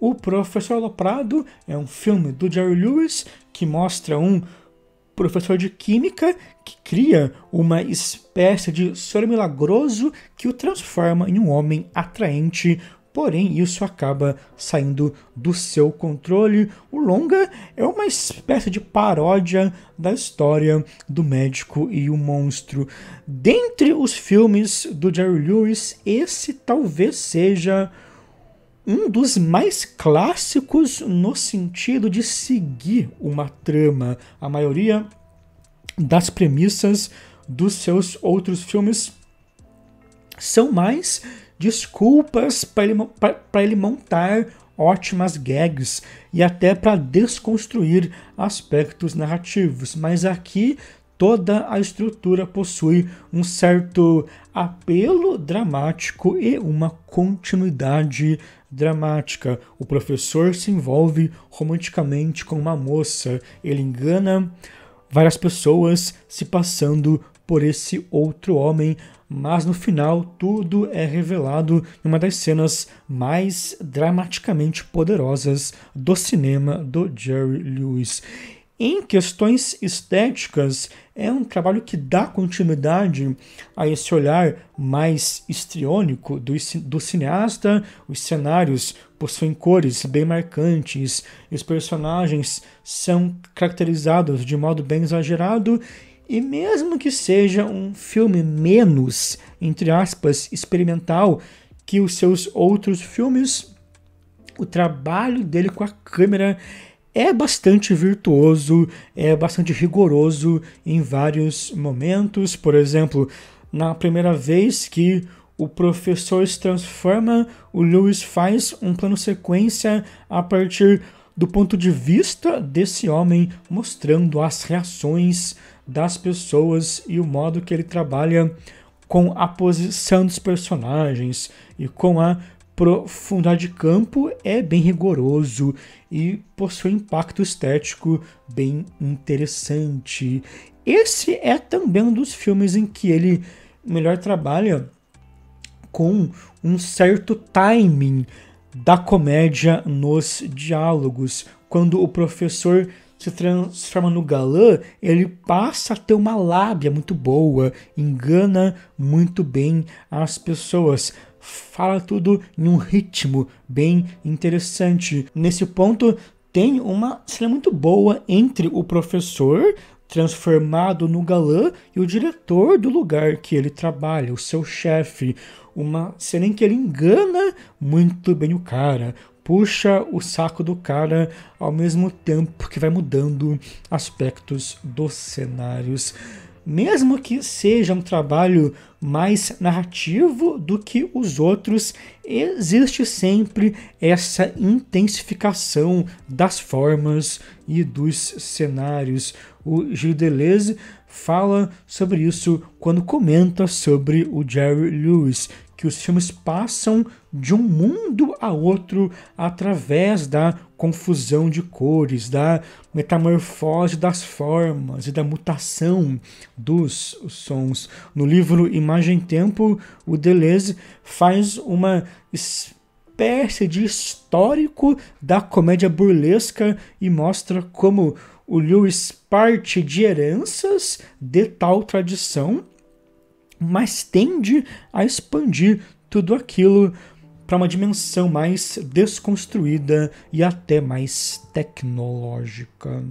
O Professor Aloprado é um filme do Jerry Lewis que mostra um professor de química que cria uma espécie de soro milagroso que o transforma em um homem atraente, porém isso acaba saindo do seu controle. O longa é uma espécie de paródia da história do médico e o monstro. Dentre os filmes do Jerry Lewis, esse talvez seja um dos mais clássicos no sentido de seguir uma trama. A maioria das premissas dos seus outros filmes são mais desculpas para ele, ele montar ótimas gags e até para desconstruir aspectos narrativos. Mas aqui toda a estrutura possui um certo apelo dramático e uma continuidade dramática. O professor se envolve romanticamente com uma moça, ele engana várias pessoas se passando por esse outro homem, mas no final tudo é revelado em uma das cenas mais dramaticamente poderosas do cinema do Jerry Lewis. Em questões estéticas, é um trabalho que dá continuidade a esse olhar mais histriônico do, do cineasta. Os cenários possuem cores bem marcantes, os personagens são caracterizados de modo bem exagerado, e mesmo que seja um filme menos, entre aspas, experimental que os seus outros filmes, o trabalho dele com a câmera é bastante virtuoso, é bastante rigoroso em vários momentos. Por exemplo, na primeira vez que o professor se transforma, o Lewis faz um plano sequência a partir do ponto de vista desse homem, mostrando as reações das pessoas e o modo que ele trabalha com a posição dos personagens e com a profundidade de campo é bem rigoroso e possui um impacto estético bem interessante. Esse é também um dos filmes em que ele melhor trabalha com um certo timing da comédia nos diálogos. Quando o professor se transforma no galã, ele passa a ter uma lábia muito boa, engana muito bem as pessoas fala tudo em um ritmo bem interessante. Nesse ponto, tem uma cena muito boa entre o professor transformado no galã e o diretor do lugar que ele trabalha, o seu chefe. Uma cena em que ele engana muito bem o cara, puxa o saco do cara ao mesmo tempo que vai mudando aspectos dos cenários mesmo que seja um trabalho mais narrativo do que os outros, existe sempre essa intensificação das formas e dos cenários. O Gilles Deleuze fala sobre isso quando comenta sobre o Jerry Lewis, que os filmes passam de um mundo a outro através da confusão de cores, da metamorfose das formas e da mutação dos sons. No livro Imagem Tempo, o Deleuze faz uma espécie de histórico da comédia burlesca e mostra como o Lewis parte de heranças de tal tradição mas tende a expandir tudo aquilo para uma dimensão mais desconstruída e até mais tecnológica.